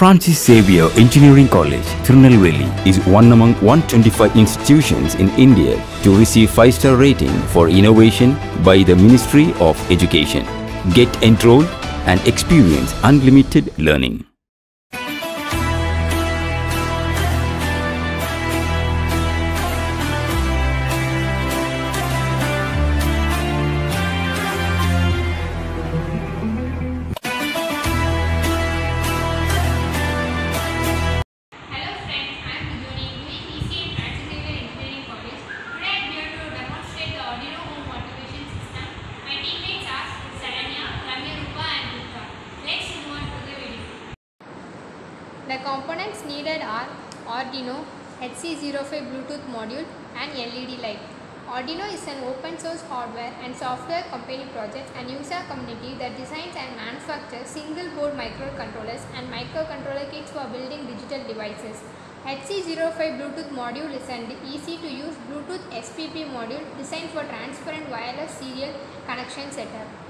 Francis Xavier Engineering College, Tirunelveli is one among 125 institutions in India to receive 5-star rating for innovation by the Ministry of Education. Get enrolled and experience unlimited learning. The components needed are Arduino, HC05 Bluetooth module and LED light. Arduino is an open source hardware and software company project and user community that designs and manufactures single board microcontrollers and microcontroller kits for building digital devices. HC05 Bluetooth module is an easy to use Bluetooth SPP module designed for transparent wireless serial connection setup.